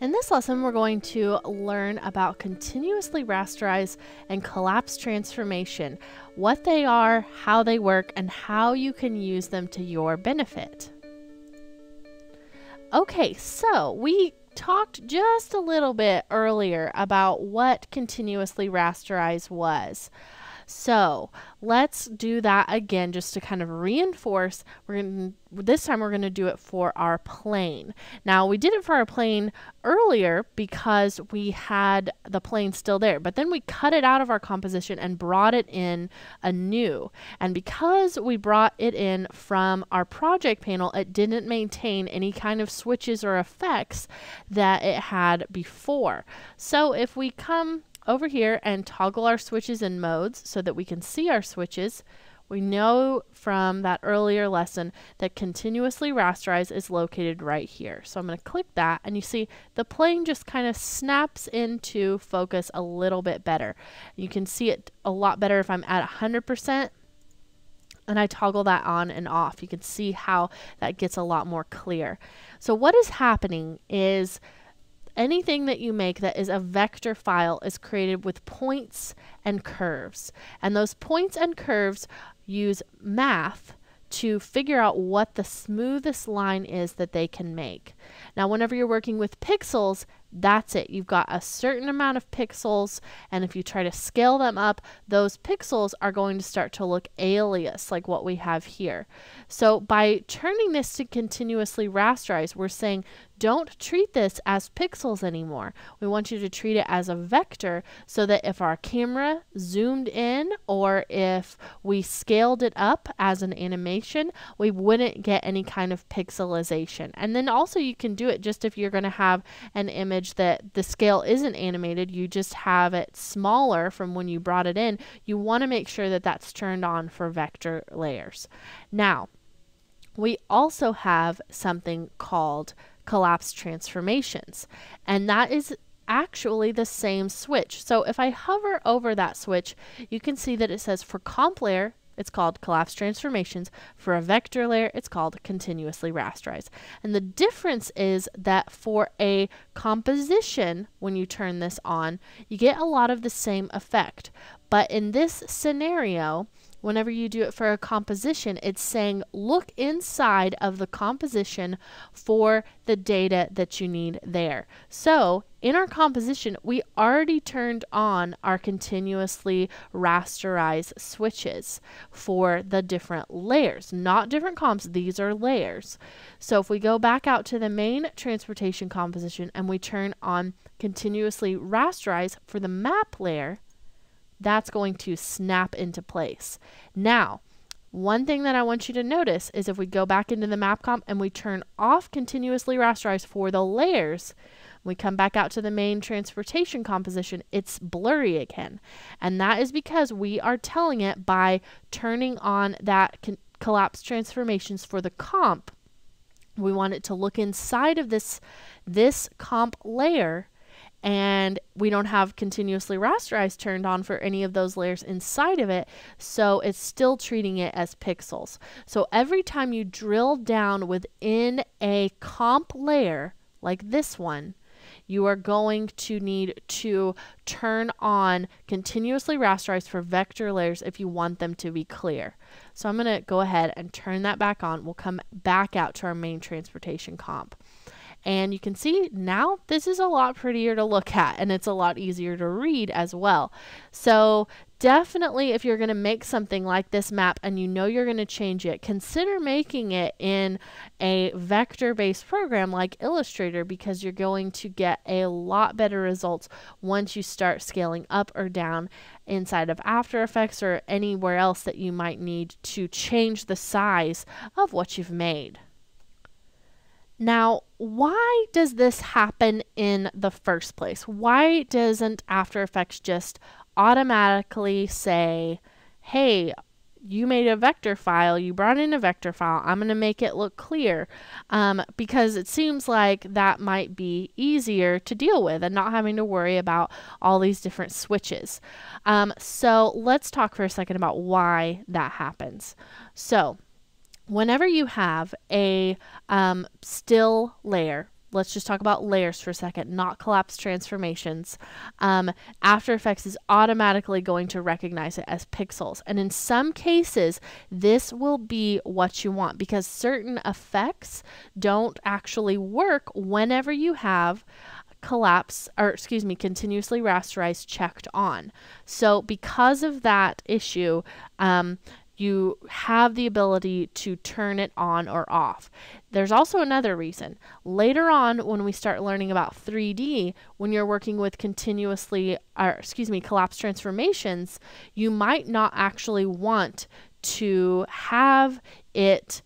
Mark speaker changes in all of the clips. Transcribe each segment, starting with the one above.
Speaker 1: In this lesson, we're going to learn about continuously rasterize and collapse transformation, what they are, how they work, and how you can use them to your benefit. Okay, so we talked just a little bit earlier about what continuously rasterize was. So let's do that again just to kind of reinforce. We're to, this time we're going to do it for our plane. Now we did it for our plane earlier because we had the plane still there, but then we cut it out of our composition and brought it in anew. And because we brought it in from our project panel, it didn't maintain any kind of switches or effects that it had before. So if we come over here and toggle our switches and modes so that we can see our switches. We know from that earlier lesson that continuously rasterize is located right here. So I'm going to click that and you see the plane just kind of snaps into focus a little bit better. You can see it a lot better if I'm at 100% and I toggle that on and off. You can see how that gets a lot more clear. So what is happening is anything that you make that is a vector file is created with points and curves. And those points and curves use math to figure out what the smoothest line is that they can make. Now, whenever you're working with pixels, that's it. You've got a certain amount of pixels, and if you try to scale them up, those pixels are going to start to look alias, like what we have here. So by turning this to continuously rasterize, we're saying don't treat this as pixels anymore. We want you to treat it as a vector so that if our camera zoomed in or if we scaled it up as an animation, we wouldn't get any kind of pixelization. And then also you can do it just if you're going to have an image that the scale isn't animated, you just have it smaller from when you brought it in. You want to make sure that that's turned on for vector layers. Now, we also have something called collapse transformations. And that is actually the same switch. So if I hover over that switch, you can see that it says for comp layer, it's called collapse transformations. For a vector layer, it's called continuously rasterize. And the difference is that for a composition, when you turn this on, you get a lot of the same effect. But in this scenario, whenever you do it for a composition, it's saying look inside of the composition for the data that you need there. So in our composition, we already turned on our continuously rasterize switches for the different layers, not different comps, these are layers. So if we go back out to the main transportation composition and we turn on continuously rasterize for the map layer, that's going to snap into place. Now, one thing that I want you to notice is if we go back into the map comp and we turn off continuously rasterize for the layers, we come back out to the main transportation composition, it's blurry again. And that is because we are telling it by turning on that collapse transformations for the comp, we want it to look inside of this, this comp layer and we don't have continuously rasterized turned on for any of those layers inside of it, so it's still treating it as pixels. So every time you drill down within a comp layer, like this one, you are going to need to turn on continuously rasterize for vector layers if you want them to be clear. So I'm going to go ahead and turn that back on. We'll come back out to our main transportation comp. And you can see now this is a lot prettier to look at and it's a lot easier to read as well. So definitely if you're going to make something like this map and you know you're going to change it, consider making it in a vector-based program like Illustrator because you're going to get a lot better results once you start scaling up or down inside of After Effects or anywhere else that you might need to change the size of what you've made. Now, why does this happen in the first place? Why doesn't After Effects just automatically say, hey, you made a vector file, you brought in a vector file, I'm going to make it look clear um, because it seems like that might be easier to deal with and not having to worry about all these different switches. Um, so let's talk for a second about why that happens. So whenever you have a um, still layer let's just talk about layers for a second, not collapse transformations. Um, After Effects is automatically going to recognize it as pixels. And in some cases, this will be what you want because certain effects don't actually work whenever you have collapse or excuse me continuously rasterized checked on so because of that issue um, you have the ability to turn it on or off. There's also another reason. Later on, when we start learning about 3D, when you're working with continuously, or excuse me, collapse transformations, you might not actually want to have it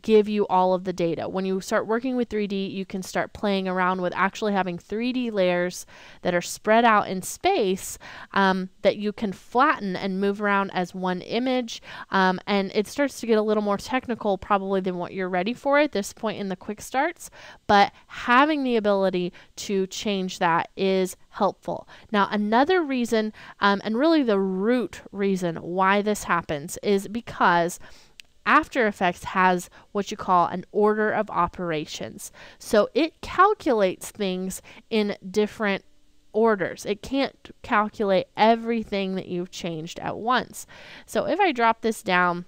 Speaker 1: give you all of the data. When you start working with 3D, you can start playing around with actually having 3D layers that are spread out in space um, that you can flatten and move around as one image. Um, and it starts to get a little more technical probably than what you're ready for at this point in the quick starts. But having the ability to change that is helpful. Now, another reason, um, and really the root reason why this happens, is because after Effects has what you call an order of operations. So it calculates things in different orders. It can't calculate everything that you've changed at once. So if I drop this down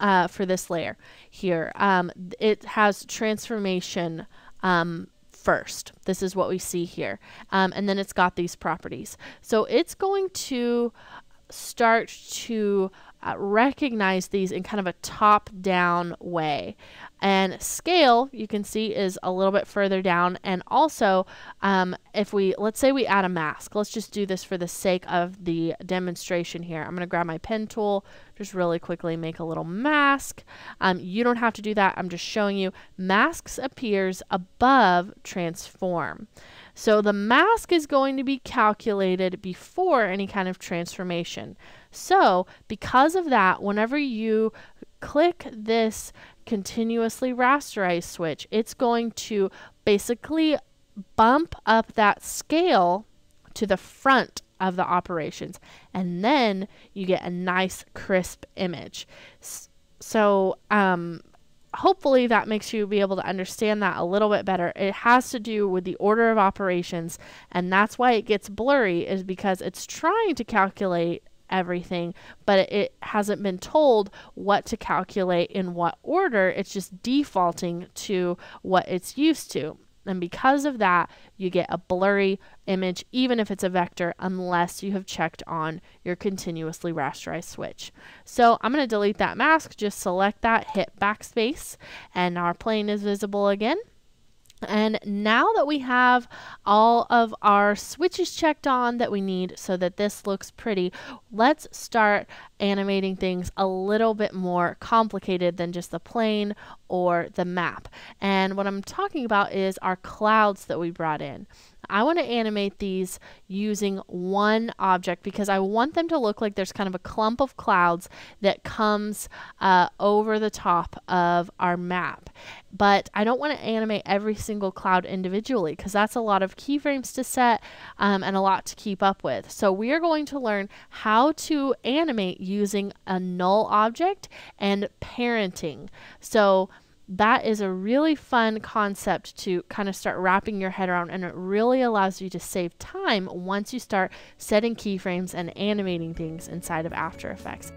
Speaker 1: uh, for this layer here, um, it has transformation um, first. This is what we see here. Um, and then it's got these properties. So it's going to start to uh, recognize these in kind of a top down way. And scale, you can see, is a little bit further down. And also, um, if we, let's say we add a mask, let's just do this for the sake of the demonstration here. I'm going to grab my pen tool, just really quickly make a little mask. Um, you don't have to do that. I'm just showing you. Masks appears above transform. So the mask is going to be calculated before any kind of transformation. So because of that, whenever you click this continuously rasterize switch, it's going to basically bump up that scale to the front of the operations. And then you get a nice crisp image. So, um, hopefully that makes you be able to understand that a little bit better. It has to do with the order of operations, and that's why it gets blurry, is because it's trying to calculate everything, but it hasn't been told what to calculate in what order. It's just defaulting to what it's used to. And because of that, you get a blurry image, even if it's a vector, unless you have checked on your continuously rasterized switch. So I'm going to delete that mask, just select that, hit backspace, and our plane is visible again. And now that we have all of our switches checked on that we need so that this looks pretty, let's start animating things a little bit more complicated than just the plane or the map. And what I'm talking about is our clouds that we brought in. I want to animate these using one object because I want them to look like there's kind of a clump of clouds that comes uh, over the top of our map. But I don't want to animate every single cloud individually because that's a lot of keyframes to set um, and a lot to keep up with. So we are going to learn how to animate using a null object and parenting. So that is a really fun concept to kind of start wrapping your head around and it really allows you to save time once you start setting keyframes and animating things inside of After Effects.